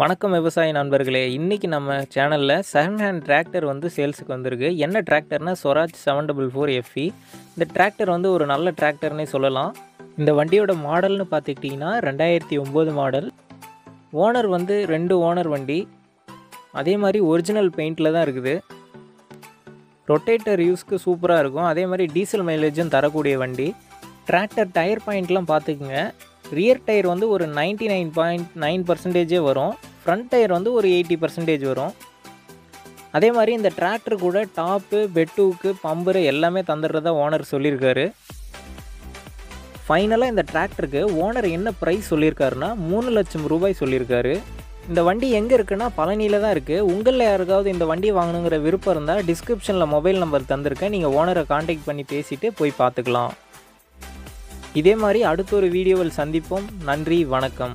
வணக்கம் விவசாய நண்பர்களே. இன்றைக்கி நம்ம சேனலில் செகண்ட் ஹேண்ட் டிராக்டர் வந்து சேல்ஸுக்கு வந்திருக்கு. என்ன டிராக்டர்னா Swaraj seven double four FE இந்த டிராக்டர் வந்து ஒரு நல்ல டிராக்டர்னே சொல்லலாம். இந்த வண்டியோட மாடல்னு பார்த்துக்கிட்டிங்கன்னா ரெண்டாயிரத்தி ஒம்பது மாடல் ஓனர் வந்து ரெண்டு ஓனர் வண்டி. அதே மாதிரி ஒரிஜினல் பெயிண்டில் தான் இருக்குது. ரொட்டேட்டர் யூஸ்க்கு சூப்பராக இருக்கும். அதே மாதிரி டீசல் மைலேஜும் தரக்கூடிய வண்டி. டிராக்டர் டயர் பாயிண்ட்லாம் பார்த்துக்குங்க. ரியர் டயர் வந்து ஒரு நைன்ட்டி நைன் பாயிண்ட் நைன் பர்சன்டேஜே வரும். ஃப்ரண்ட் டயர் வந்து ஒரு எயிட்டி பர்சன்டேஜ் வரும். அதே மாதிரி இந்த டிராக்டர் கூட டாப்பு பெட்டூக்கு பம்பரு எல்லாமே தந்துடுறதா ஓனர் சொல்லியிருக்காரு. ஃபைனலாக இந்த டிராக்டருக்கு ஓனர் என்ன ப்ரைஸ் சொல்லியிருக்காருன்னா மூணு லட்சம் ரூபாய் சொல்லியிருக்காரு. இந்த வண்டி எங்கே இருக்குன்னா பழனியில் தான் இருக்குது உங்களில் யாருக்காவது இந்த வண்டி வாங்கணுங்கிற விருப்பம் இருந்தால் டிஸ்கிரிப்ஷனில் மொபைல் நம்பர் தந்திருக்கேன். நீங்கள் ஓனரை காண்டாக்ட் பண்ணி பேசிவிட்டு போய் பார்த்துக்கலாம். இதே மாதிரி அடுத்த ஒரு வீடியோவில் சந்திப்போம். நன்றி வணக்கம்.